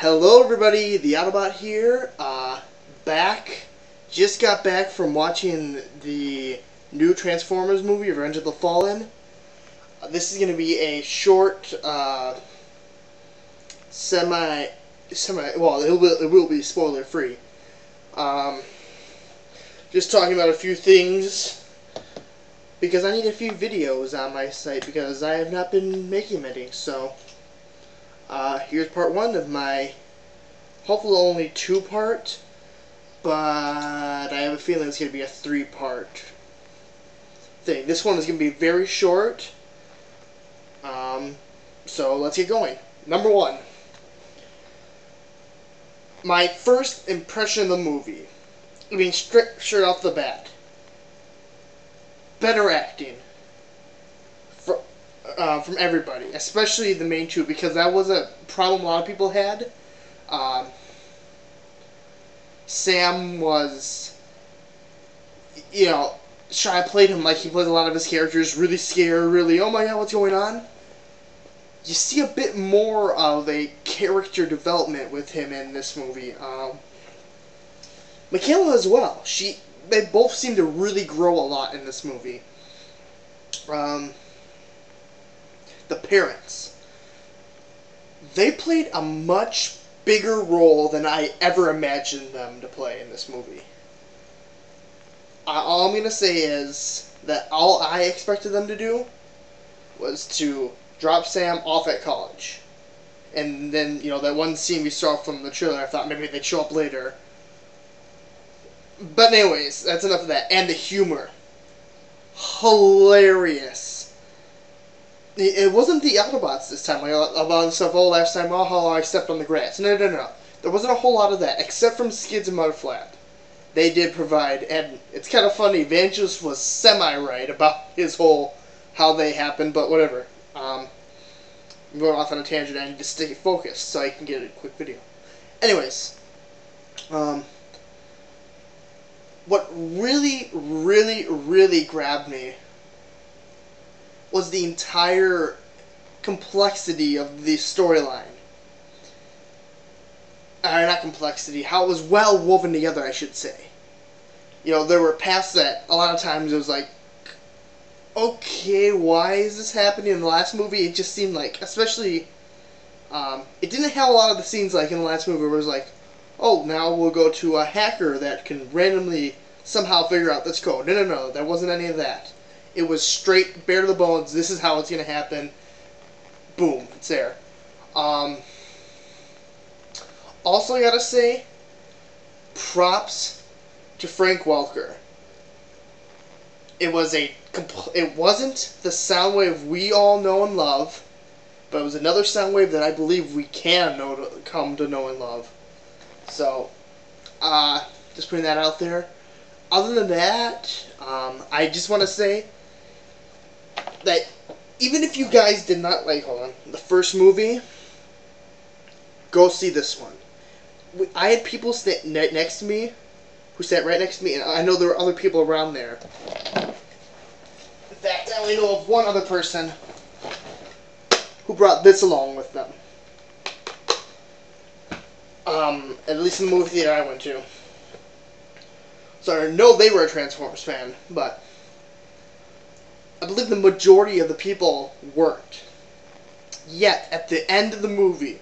Hello everybody, the Autobot here, uh, back, just got back from watching the new Transformers movie, Revenge of the Fallen. Uh, this is going to be a short, uh, semi, semi, well, it will, it will be spoiler free. Um, just talking about a few things, because I need a few videos on my site, because I have not been making many, so... Uh, here's part one of my, hopefully only two part, but I have a feeling it's going to be a three part thing. This one is going to be very short, um, so let's get going. Number one, my first impression of the movie, I mean straight, straight off the bat, better acting uh, from everybody, especially the main two, because that was a problem a lot of people had. Um, Sam was, you know, Shia played him like he plays a lot of his characters, really scared, really, oh my god, what's going on? You see a bit more of a character development with him in this movie. Um, Mikaela as well. She, they both seem to really grow a lot in this movie. Um, the parents. They played a much bigger role than I ever imagined them to play in this movie. all I'm going to say is that all I expected them to do was to drop Sam off at college. And then, you know, that one scene we saw from the trailer, I thought maybe they'd show up later. But anyways, that's enough of that. And the humor. Hilarious it wasn't the Autobots this time, about stuff. Oh, last time, oh, how I stepped on the grass. No, no, no. There wasn't a whole lot of that, except from Skids and Mudflap. They did provide, and it's kind of funny. Vangelis was semi-right about his whole how they happened, but whatever. Um, I'm going off on a tangent. I need to stay focused so I can get a quick video. Anyways, um, what really, really, really grabbed me was the entire complexity of the storyline. Or not complexity, how it was well woven together, I should say. You know, there were paths that a lot of times it was like, okay, why is this happening? In the last movie, it just seemed like, especially, um, it didn't have a lot of the scenes like in the last movie where it was like, oh, now we'll go to a hacker that can randomly somehow figure out this code. No, no, no, there wasn't any of that. It was straight, bare to the bones. This is how it's going to happen. Boom, it's there. Um, also, I gotta say, props to Frank Welker. It was a it wasn't the Soundwave we all know and love, but it was another Soundwave that I believe we can know to, come to know and love. So, uh, just putting that out there. Other than that, um, I just want to say that even if you guys did not like, hold on, the first movie, go see this one. I had people sit next to me who sat right next to me, and I know there were other people around there. In fact, I only know of one other person who brought this along with them. Um, at least in the movie theater I went to. So I know they were a Transformers fan, but I believe the majority of the people weren't. Yet, at the end of the movie,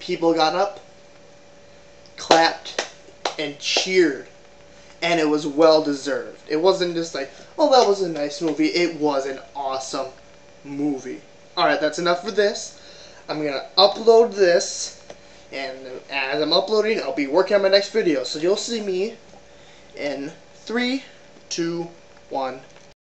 people got up, clapped, and cheered. And it was well deserved. It wasn't just like, oh, that was a nice movie. It was an awesome movie. Alright, that's enough for this. I'm going to upload this. And as I'm uploading, I'll be working on my next video. So you'll see me in three, two, one.